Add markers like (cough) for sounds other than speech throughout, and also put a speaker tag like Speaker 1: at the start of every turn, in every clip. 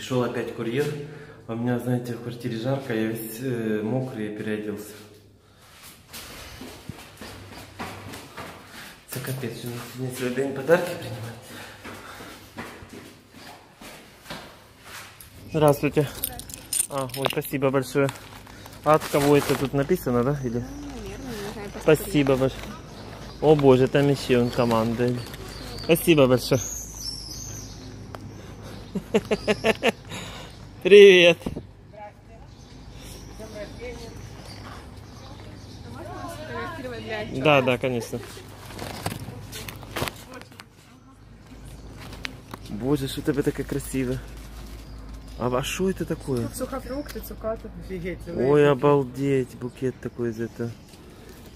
Speaker 1: Пришел опять курьер. У меня, знаете, в квартире жарко, я весь э, мокрый и переоделся. Это капец, мне сегодня день подарки принимать. Здравствуйте. А, ой, спасибо большое. А от кого это тут написано, да? Или? Спасибо большое. О боже, там еще он команда. Спасибо большое. (laughs) Привет. Да, да, конечно. Боже, что тебе таке красиве. А, а что это такое?
Speaker 2: Сухофрукты, цукаты.
Speaker 3: Офигеть.
Speaker 1: Ой, обалдеть, букет такой из этого.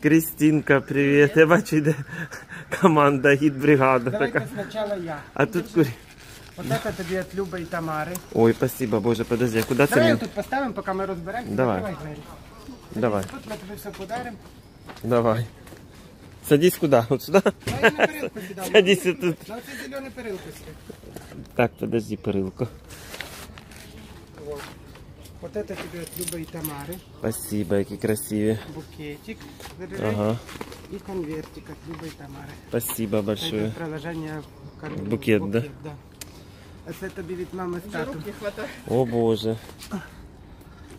Speaker 1: Кристинка, привет. Я бачу, йде (laughs) команда, гід-бригада
Speaker 3: Давай-ка
Speaker 1: така.
Speaker 3: сначала я.
Speaker 1: А тут курі.
Speaker 3: Вот это тобі від Люби і Тамари.
Speaker 1: Ой, спасибо, боже, подожди, а куди це
Speaker 3: Давай
Speaker 1: мені?
Speaker 3: тут поставимо, поки ми розберемося.
Speaker 1: Давай.
Speaker 3: Закривай двері.
Speaker 1: Давай,
Speaker 3: Тут ми тобі все подаримо.
Speaker 1: давай. Садись куда? Вот сюда?
Speaker 3: Дай я на перилку сюди.
Speaker 1: Садись тут.
Speaker 3: На оце зелену перилку сюди.
Speaker 1: Так, подожди, перилку.
Speaker 3: Вот. Вот это тобі від Люби і Тамари.
Speaker 1: Спасибо, які красиві.
Speaker 3: Букетик. Держи.
Speaker 1: Ага,
Speaker 3: І конвертик від Люби і Тамари.
Speaker 1: спасибо
Speaker 3: Це
Speaker 1: большое.
Speaker 3: приложення в кон-
Speaker 1: Букет, да?
Speaker 3: да. А це тобі від мами з татом.
Speaker 2: Не хватает.
Speaker 1: О боже.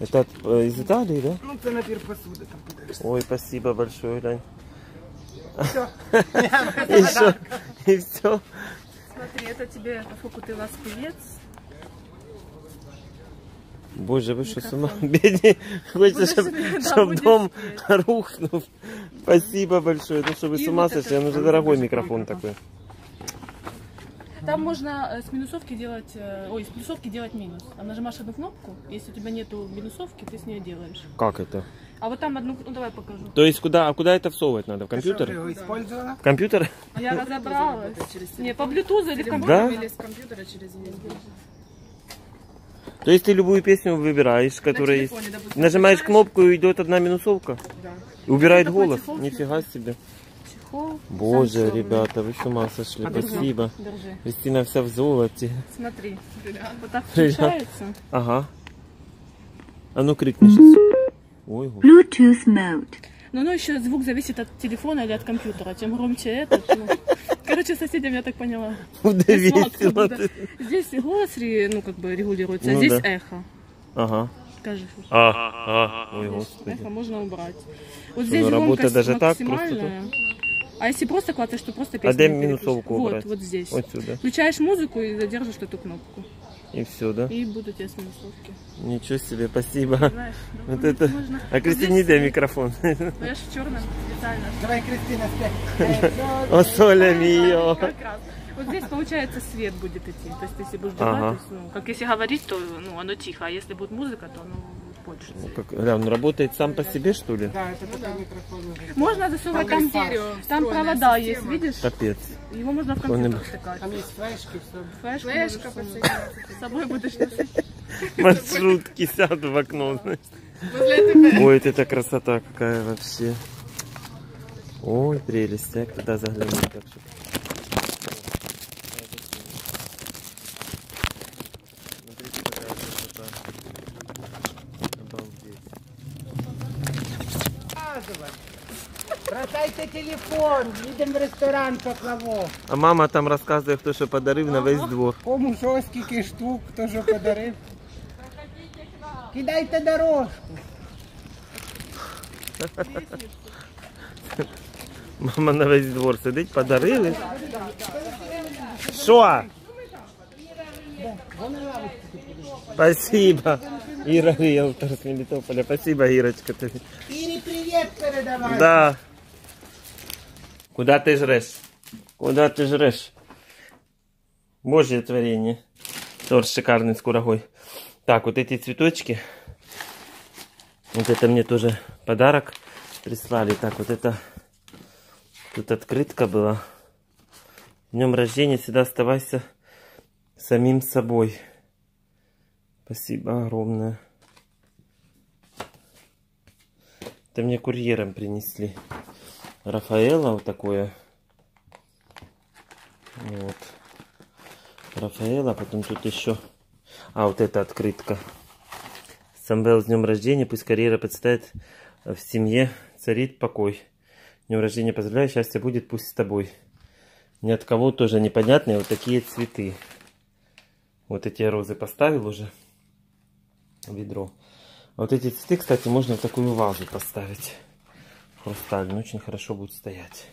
Speaker 1: Это от- э, из Италии, да?
Speaker 3: Ну це набір посуди там подивишся.
Speaker 1: Ой, спасибо большое, Лянь.
Speaker 3: Все. (laughs)
Speaker 1: И все, и все.
Speaker 2: Смотри, это тебе, поскольку ты у нас певец,
Speaker 1: Боже, вы что, с ума? Бедный, хочется,
Speaker 2: Будешь
Speaker 1: чтобы
Speaker 2: себе, да,
Speaker 1: чтоб
Speaker 2: будешь
Speaker 1: дом
Speaker 2: петь.
Speaker 1: рухнул. Спасибо большое. Ну, что вы с
Speaker 2: И
Speaker 1: ума
Speaker 2: вот
Speaker 1: сошли,
Speaker 2: это
Speaker 1: он уже
Speaker 2: тоже
Speaker 1: дорогой
Speaker 2: даже
Speaker 1: микрофон
Speaker 2: микрофон.
Speaker 1: такой.
Speaker 2: там можно э, с минусовки делать, э, ой, с плюсовки делать минус. А нажимаешь одну кнопку, если у тебя нету минусовки, ты с нее делаешь.
Speaker 1: Как это?
Speaker 2: А вот там одну, ну давай покажу.
Speaker 1: То есть куда, а куда это всовывать надо? В компьютер?
Speaker 3: использовала?
Speaker 1: В компьютер?
Speaker 2: Я разобралась. Не, по блютузу или в
Speaker 1: Да?
Speaker 2: компьютер.
Speaker 4: Или с компьютера через USB.
Speaker 1: То есть ты любую песню выбираешь, которая есть.
Speaker 4: телефоне, допустим,
Speaker 1: Нажимаешь кнопку и идет одна минусовка?
Speaker 4: Да.
Speaker 1: И убирает голос? Нифига себе. Боже, ребята, вы с ума сошли.
Speaker 3: Подожди.
Speaker 1: Спасибо.
Speaker 2: Держи.
Speaker 1: Кристина вся в золоте.
Speaker 2: Смотри. Вот так включается.
Speaker 1: Ага. А ну крикни сейчас. Ой, господи.
Speaker 5: Bluetooth mode.
Speaker 2: Но оно еще звук зависит от телефона или от компьютера. Чем громче этот. ну. Короче, соседям я так поняла.
Speaker 1: Куда
Speaker 2: Весело
Speaker 1: весело.
Speaker 2: Здесь голос ну, как бы регулируется, а
Speaker 1: Ну
Speaker 2: здесь
Speaker 1: да.
Speaker 2: эхо.
Speaker 1: Ага.
Speaker 2: Скажи, Фуш.
Speaker 1: А, а. Ой, господи.
Speaker 2: эхо можно убрать. Вот здесь
Speaker 1: работа
Speaker 2: громкость
Speaker 1: даже так,
Speaker 2: максимальная. А если просто клацаешь, то просто
Speaker 1: А
Speaker 2: песню
Speaker 1: где
Speaker 2: не переключишь.
Speaker 1: минусовку
Speaker 2: Вот,
Speaker 1: убрать?
Speaker 2: вот здесь.
Speaker 1: Вот сюда.
Speaker 2: Включаешь музыку и задержишь эту кнопку.
Speaker 1: И все, да?
Speaker 2: И будут тебе с минусовки.
Speaker 1: Ничего себе, спасибо.
Speaker 2: Знаешь,
Speaker 1: Вот
Speaker 2: ну,
Speaker 1: это.
Speaker 2: можно.
Speaker 1: А Кристине
Speaker 2: здесь,
Speaker 1: дай микрофон.
Speaker 2: Ну, я ж в черном специально.
Speaker 3: Давай, Кристина, спи. (laughs)
Speaker 1: О, соля мио.
Speaker 2: Вот здесь, получается, свет будет идти. То есть, если будешь
Speaker 1: Ага.
Speaker 2: то есть, ну, как если говорить, то ну, оно тихо. А если будет музыка, то оно больше.
Speaker 1: Ну, как, да, он работает сам по себе, что ли?
Speaker 3: Да, это такой микрофон. уже.
Speaker 2: Можно засунуть
Speaker 3: Там
Speaker 2: там, там провода есть,
Speaker 4: система.
Speaker 2: видишь?
Speaker 1: Капец.
Speaker 2: Его можно в компьютер втыкать.
Speaker 3: Там есть флешки, все.
Speaker 4: Флешка подсоединяется.
Speaker 2: С собой будешь носить. (laughs)
Speaker 1: Маршрутки сяду в окно. Ой, это красота какая вообще. Ой, прелесть. Я туда загляну. Так. Смотрите, какая красота. Обалдеть.
Speaker 3: Бросайте телефон, їдемо в ресторан поплавок.
Speaker 1: А мама там розказує, хто що подарив на весь двор.
Speaker 3: Кому що, скільки штук, хто що подарив. Кидайте дорожку.
Speaker 1: Мама на весь двор сидить, подарили. Що? Спасибо. Іра Риэлтор з Мелітополя. Спасибо, Ірочка. тобі.
Speaker 3: Ірі, привіт передавай.
Speaker 1: Да. Куда ты жрешь? Куда ты жрешь? Божье творение. Торт шикарный с курагой. Так, вот эти цветочки. Вот это мне тоже подарок прислали. Так, вот это... Тут открытка была. Днем рождения всегда оставайся самим собой. Спасибо огромное. Это мне курьером принесли. Рафаэла вот такое. Вот. Рафаэла, потом тут еще А, вот эта открытка. Самвел, с днем рождения. Пусть карьера представит в семье. Царит покой. Днем рождения поздравляю. Счастье будет пусть с тобой. Ни от кого тоже непонятные вот такие цветы. Вот эти розы поставил уже. в Ведро. А вот эти цветы, кстати, можно в такую вазу поставить. Хрустальную. Очень хорошо будет стоять.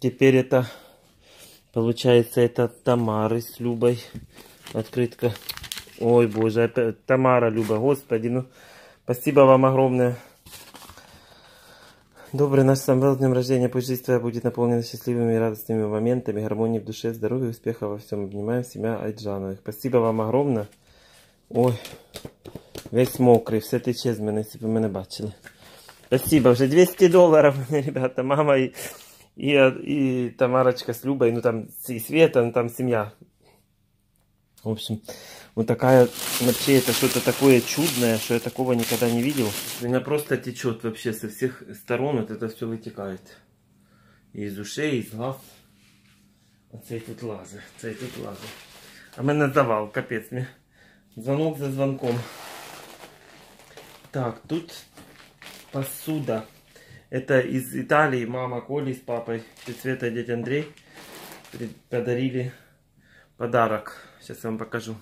Speaker 1: Теперь это, получается, это Тамары с Любой. Открытка. Ой, боже, опять Тамара, Люба, господи, ну, спасибо вам огромное. Добрый наш Самвел, днем рождения. Пусть жизнь твоя будет наполнена счастливыми и радостными моментами, гармонией в душе, здоровья, успеха во всем. Обнимаем себя Айджановых. Спасибо вам огромное. Ой, весь мокрий, все тече з мене, якщо ви мене бачили. Спасибо, вже 200 долларов, ребята, мама и, и, и Тамарочка с Любой, ну там и Света, ну там семья. В общем, вот такая, вообще это что-то такое чудное, что я такого никогда не видел. Меня просто течет вообще со всех сторон, вот это все вытекает. И из ушей, из глаз. Оцей тут лази, цей тут лази. А мене завал, капець мне. Звонок за звонком. Так, тут посуда. Это из Италии мама Коли с папой, Света и дядя Андрей подарили подарок. Сейчас я вам покажу.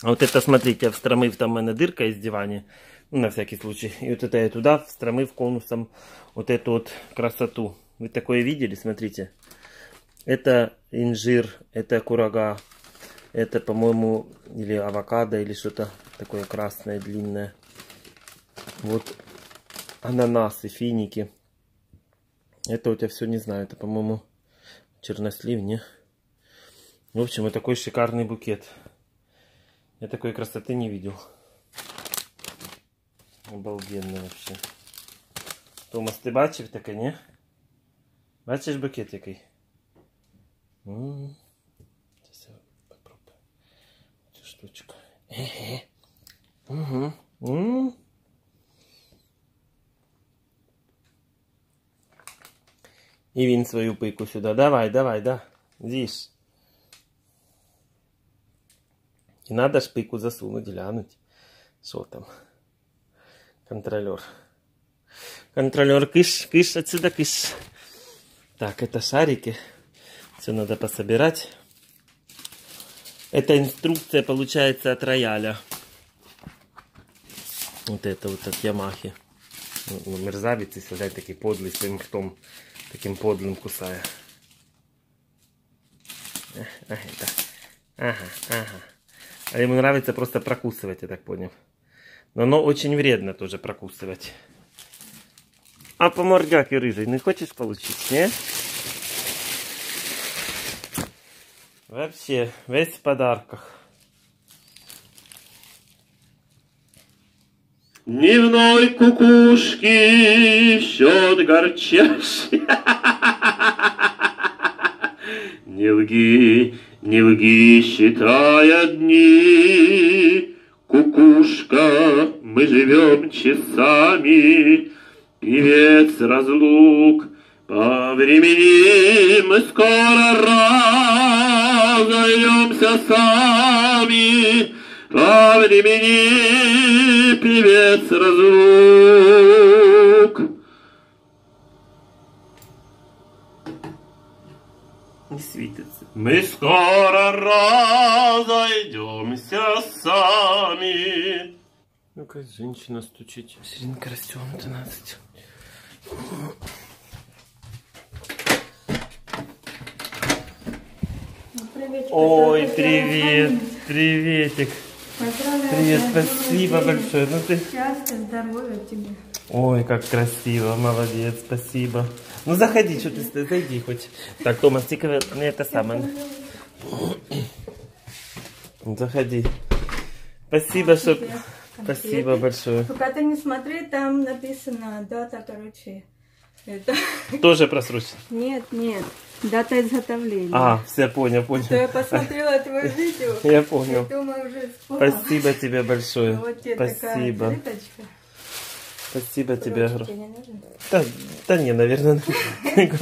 Speaker 1: А вот это, смотрите, встромив там у мене дырка из дивана. Ну, на всякий случай. И вот это я туда встромив конусом вот эту вот красоту. Вы такое видели? Смотрите. Это инжир, это курага. Это, по-моему, или авокадо, или что-то такое красное, длинное. Вот ананасы, финики. Это у тебя все не знаю. Это, по-моему, чернослив, не? В общем, вот такой шикарный букет. Я такой красоты не видел. Обалденно вообще. Томас, ти бачив таке, ні? Бачиш букет який? М. Зараз я попробую. Цю штучку. Угу. М. І він свою пику сюди. Давай, давай, да. З'їж. И надо шпику засунуть, глянуть. Что там? Контролер. Контролер, кыш, кыш, отсюда кыш. Так, это шарики. Все надо пособирать. Это инструкция получается от рояля. Вот это вот от Ямахи. Ну, мерзавец, если дать такой подлый своим ртом. Таким подлым кусая. Это. Ага, ага. А ему нравится просто прокусывать, я так понял. Но оно очень вредно тоже прокусывать. А по мордяке рыжий не хочешь получить, не? Вообще, весь в подарках. Дневной кукушки счет горчащий. Не лги, не лги, считая дни. Кукушка, мы живем часами. Певец разлук, по времени мы скоро разойдемся сами. По времени певец разлук. Не светится. Мы скоро разойдемся сами. Ну-ка, женщина стучит. Серединка растянута, надо сделать. Ой, привет, приветик. Привет, спасибо большое. Ну ты...
Speaker 5: Счастья, здоровья тебе.
Speaker 1: Ой, как красиво, молодец, спасибо. Ну заходи, что ты зайди хоть. Так, Томас, тільки не это самое. Заходи. Спасибо, что... Спасибо большое.
Speaker 5: Пока ты не смотри, там написано дата, короче. Это...
Speaker 1: Тоже просрочено.
Speaker 5: Нет, нет, дата изготовления.
Speaker 1: А, все, понял,
Speaker 5: То (laughs) я
Speaker 1: понял.
Speaker 5: посмотрела твое видео.
Speaker 1: Я понял.
Speaker 5: и Думаю, уже вспомнила.
Speaker 1: Спасибо тебе большое. (laughs)
Speaker 5: Вот тебе такая
Speaker 1: Спасибо. Спасибо тебе,
Speaker 5: нужен?
Speaker 1: Да, да не, наверное. (laughs)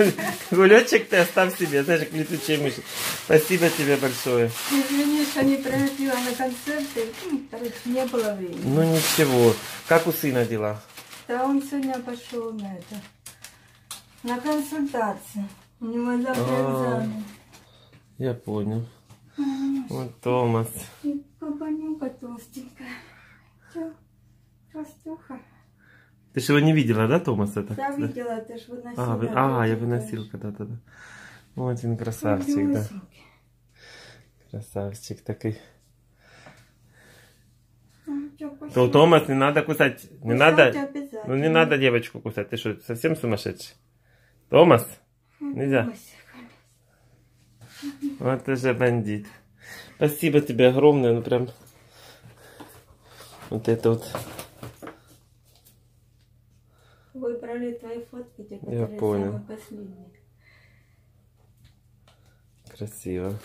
Speaker 1: Гулечек ты оставь себе, знаешь, как летучие мыши. Спасибо тебе большое.
Speaker 5: Извини, что не приходила на концерты. Короче, не было времени.
Speaker 1: Ну ничего. Как у сына дела?
Speaker 5: Да он сегодня пошел на это. На консультацию. У него завтра
Speaker 1: А.
Speaker 5: экзамен.
Speaker 1: Я понял. Вот Томас.
Speaker 5: И папанюка толстенькая. Толстуха.
Speaker 1: Ты же его не видела, да, Томас? Это?
Speaker 5: Я видела, ты ж выносила.
Speaker 1: А, вы- а, я выносил когда-то, да. Вот он красавчик, да. Красавчик такой.
Speaker 5: Ну,
Speaker 1: То. Томас, не надо кусать. Не
Speaker 5: Кусать
Speaker 1: надо. Ну не надо девочку кусать. Ты что, совсем сумасшедший? Томас? Нельзя. Вот ты же бандит. Спасибо тебе огромное, ну прям. Вот это вот.
Speaker 5: Выбрали твои фотки, те,
Speaker 1: Я понял.
Speaker 5: самые последние.
Speaker 1: Красиво.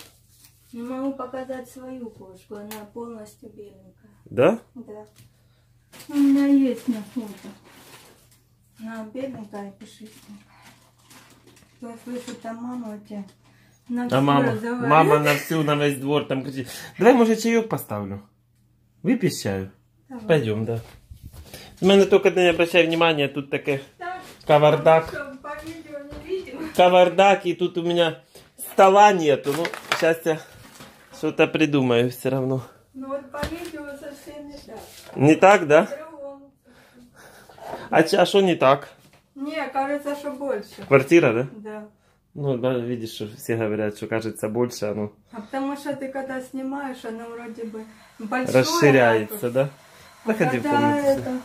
Speaker 5: Не могу показать свою кошку, она полностью беленькая.
Speaker 1: Да?
Speaker 5: Да. У меня есть на фото. Она беленькая и пушистенькая. Я слышу, там мама у тебя на
Speaker 1: А мама,
Speaker 5: разговаривает.
Speaker 1: мама на всю, на весь двор там кричит. Давай, может, чаек поставлю. Выпьешь чаю?
Speaker 5: Давай.
Speaker 1: Пойдем, да. У мене только не обращай внимания, тут таке
Speaker 5: Так,
Speaker 1: кавардак. Кавардак, и тут у меня стола нету. Ну, сейчас я что-то придумаю все равно.
Speaker 5: Ну вот по видео совсем не так.
Speaker 1: Не так, да?
Speaker 5: По-другому.
Speaker 1: А что не так?
Speaker 5: Не, кажется, что больше.
Speaker 1: Квартира, да?
Speaker 5: Да.
Speaker 1: Ну, да, видишь, что все говорят, что кажется больше, оно
Speaker 5: А потому что ты когда снимаешь, оно вроде бы большое.
Speaker 1: расширяется, да?
Speaker 5: А
Speaker 1: Заходи в комнату.
Speaker 5: это,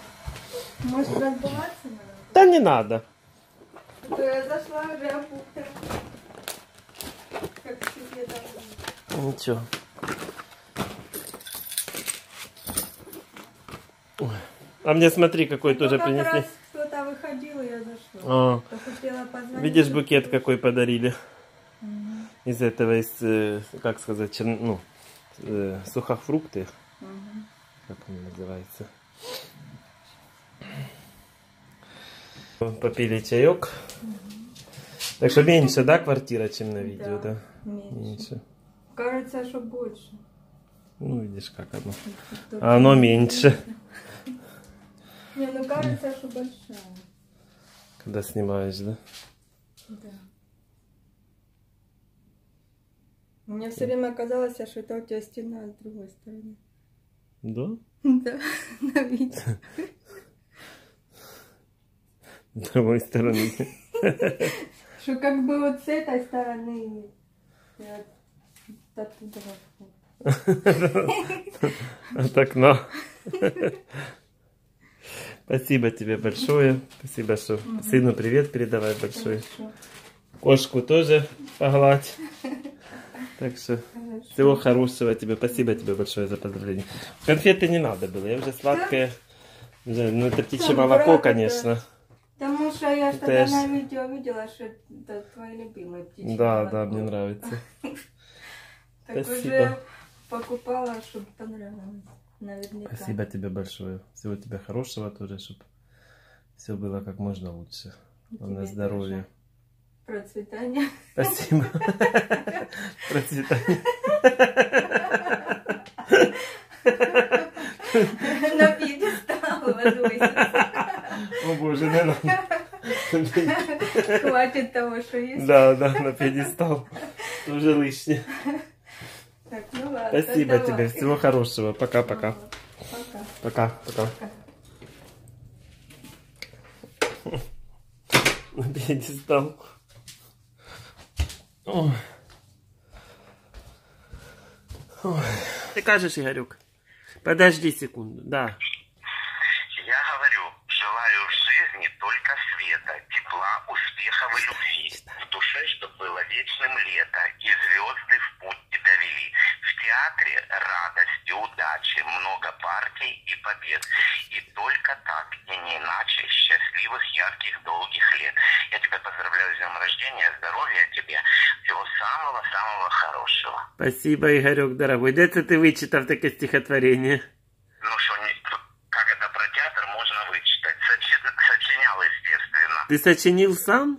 Speaker 5: может разбиваться надо?
Speaker 1: Да не надо.
Speaker 5: То я зашла уже опухла. Как себе там.
Speaker 1: Ничего. Ой. А мне смотри, какой тоже
Speaker 5: Ну, как
Speaker 1: принесли.
Speaker 5: раз и я зашла.
Speaker 1: А,
Speaker 5: То хотела позвонить.
Speaker 1: видишь, букет какой подарили. Из этого, из, э, как сказать, чер- ну, э, сухофрукты.
Speaker 5: Мгм.
Speaker 1: Как он называется? Попили чаек. Так что меньше, да, квартира, чем на видео, да?
Speaker 5: Меньше.
Speaker 1: Меньше.
Speaker 5: Кажется, что больше.
Speaker 1: Ну, видишь, как оно. А оно меньше,
Speaker 5: Не, ну кажется, что большая.
Speaker 1: Когда снимаешь, да?
Speaker 5: Да. Мне все время казалось, что это у тебя стена с другой стороны.
Speaker 1: Да?
Speaker 5: Да, (laughs) на видео. (laughs)
Speaker 1: С другой стороны. (laughs)
Speaker 5: Что как бы вот с этой стороны я оттуда расход.
Speaker 1: От окна. Спасибо тебе большое. Спасибо, что сыну привет передавай большой.
Speaker 5: Хорошо,
Speaker 1: Кошку тоже погладь. Так что
Speaker 5: хорошо.
Speaker 1: всего хорошего тебе. Спасибо тебе большое за поздравление. Конфеты не надо было. Я уже сладкое. уже, Ну, это птичье молоко,
Speaker 5: это-
Speaker 1: конечно.
Speaker 5: Потому что я ж- на видео видела, что это твои любимые птички.
Speaker 1: Да, да, мне нравится. (laughs)
Speaker 5: Так уже покупала, чтобы понравилось. Наверняка.
Speaker 1: Спасибо тебе большое. Всего тебе хорошего тоже, чтобы все было как можно лучше. Главное
Speaker 5: Тебе
Speaker 1: здоровья.
Speaker 5: Процветание.
Speaker 1: Спасибо. (laughs) Процветания.
Speaker 5: На пьедестал.
Speaker 1: О боже, не надо.
Speaker 5: Хватит того, что есть.
Speaker 1: Да, да, на пьедестал. Уже лишнее.
Speaker 5: Так, ну ладно.
Speaker 1: Спасибо
Speaker 5: давай.
Speaker 1: тебе. Всего хорошего. Пока-пока.
Speaker 5: Пока.
Speaker 1: Пока, пока. (laughs) На. Ой. Ой. Ты кажешь, Игорюк? Подожди секунду, да.
Speaker 6: Я говорю, желаю в жизни только света, тепла, успехов и любви. В душе, чтобы было вечным лето, и звезды в путь театре радости, удачи, много партий и побед. И только так, и не иначе, счастливых, ярких, долгих лет. Я тебя поздравляю с днем рождения, здоровья тебе, всего самого-самого хорошего.
Speaker 1: Спасибо, Игорек, дорогой. Де це ти вичитав таке стихотворення?
Speaker 6: Ну что, не- как это про театр можно вычитать? Сочетание
Speaker 1: Ты сочинил сам?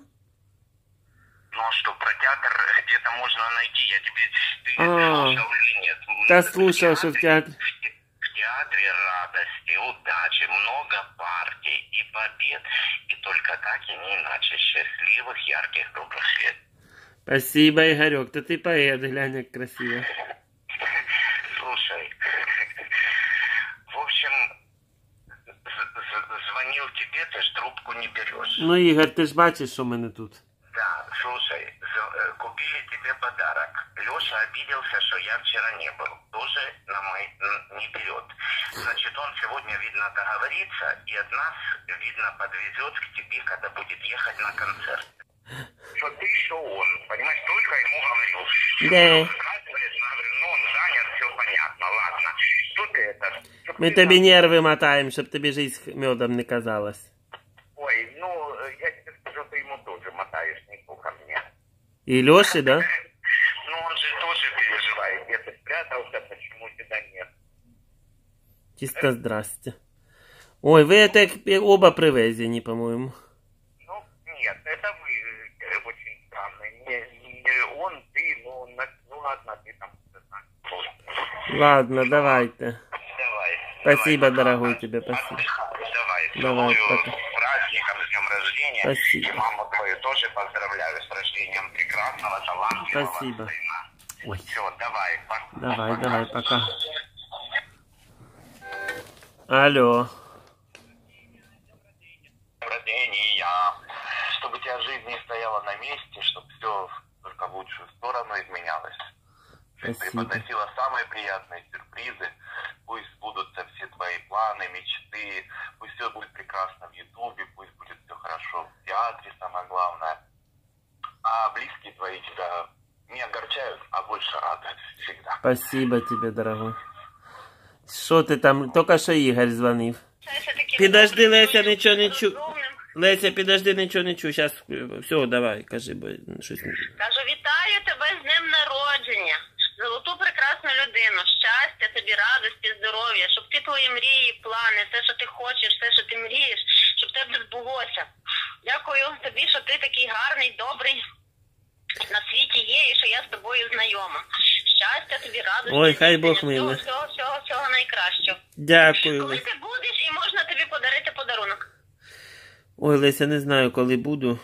Speaker 6: Ну а что, про театр где-то можно найти. Я тебе ты
Speaker 1: А.
Speaker 6: слушал или
Speaker 1: Да
Speaker 6: В
Speaker 1: что театре.
Speaker 6: В те- в театре радости, удачи, много партий и побед. И только так и не иначе. Счастливых, ярких, добрых лет.
Speaker 1: Спасибо, Игорек. Да ты поэт, глянь, как красиво. (laughs)
Speaker 6: Слушай, в общем, звонил тебе, ты ж трубку не берешь.
Speaker 1: Ну, Ігор, ти ж бачиш, що в мене тут.
Speaker 6: Да, слушай, з- э, купили тебе подарок. Леша обиделся, что я вчера не был. Тоже на мой н- не берет. Значит, он сегодня, видно, договорится и от нас, видно, подвезет к тебе, когда будет ехать на концерт. Что ты, что он, понимаешь, только ему говорю.
Speaker 1: Да.
Speaker 6: Рассказываешь, я говорю, ну он занят, все понятно, ладно. Что ты это? чтоб
Speaker 1: Ми
Speaker 6: ты
Speaker 1: тобі
Speaker 6: там-
Speaker 1: нерви мотаємо, щоб тобі жизнь медом не казалась.
Speaker 6: Ой, ну, э, я тебе скажу, ты ему тоже мотаешь, не только мне.
Speaker 1: І Льоші, да? Чисто здрасте. Ой, так як оба привезені, по-моєму.
Speaker 6: Ну, нет, это вы э, очень странные. Не, не он, ты, ну, ну ладно, ты там.
Speaker 1: Ладно, давайте.
Speaker 6: Давай.
Speaker 1: Спасибо,
Speaker 6: давай,
Speaker 1: дорогой
Speaker 6: пока.
Speaker 1: тебе, спасибо.
Speaker 6: Давай,
Speaker 1: Давай, пока.
Speaker 6: праздником, с днем рождения.
Speaker 1: Спасибо.
Speaker 6: И маму твою тоже поздравляю с рождением прекрасного, талантливого
Speaker 1: Спасибо.
Speaker 6: сына.
Speaker 1: Ой.
Speaker 6: Все, давай. пока.
Speaker 1: Давай, давай, пока. Алло.
Speaker 6: рождения, чтобы у тебя жизнь не стояла на месте, чтобы все только в лучшую сторону изменялось. Чтобы ты
Speaker 1: Спасибо.
Speaker 6: подносила самые приятные сюрпризы, пусть сбудутся все твои планы, мечты, пусть все будет прекрасно в Ютубе, пусть будет все хорошо в театре, самое главное. А близкие твои тебя не огорчают, а больше радуют всегда.
Speaker 1: Спасибо тебе, дорогой. Що ти там? Тільки що Ігор дзвонив. Підожди, Леся, нічого не чу. Леся, підожди, нічого не чу. Зараз все, давай, кажи, бо щось не.
Speaker 7: Кажу, вітаю тебе з днем народження. Золоту прекрасну людину, щастя тобі, радості, здоров'я, щоб ти твої мрії, плани, все, що ти хочеш, все, що ти мрієш, щоб тебе збулося. Дякую тобі, що ти такий гарний, добрий на світі є, і що я з тобою знайома. Щастя тобі, радості.
Speaker 1: Ой, хай Бог
Speaker 7: всього, всього найкращого.
Speaker 1: Дякую,
Speaker 7: Коли ти будеш і можна тобі подарити подарунок.
Speaker 1: Ой, Леся, не знаю, коли буду.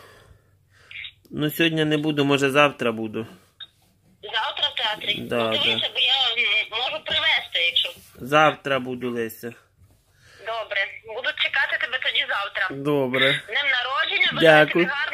Speaker 1: Ну, сьогодні не буду, може завтра буду.
Speaker 7: Завтра в театрі.
Speaker 1: Да,
Speaker 7: ну, дивися,
Speaker 1: да.
Speaker 7: бо я можу привезти, якщо.
Speaker 1: Завтра буду, Леся.
Speaker 7: Добре. Буду чекати тебе тоді завтра.
Speaker 1: Добре.
Speaker 7: Днем народження, бажаю
Speaker 1: Дякую.
Speaker 7: тобі гарного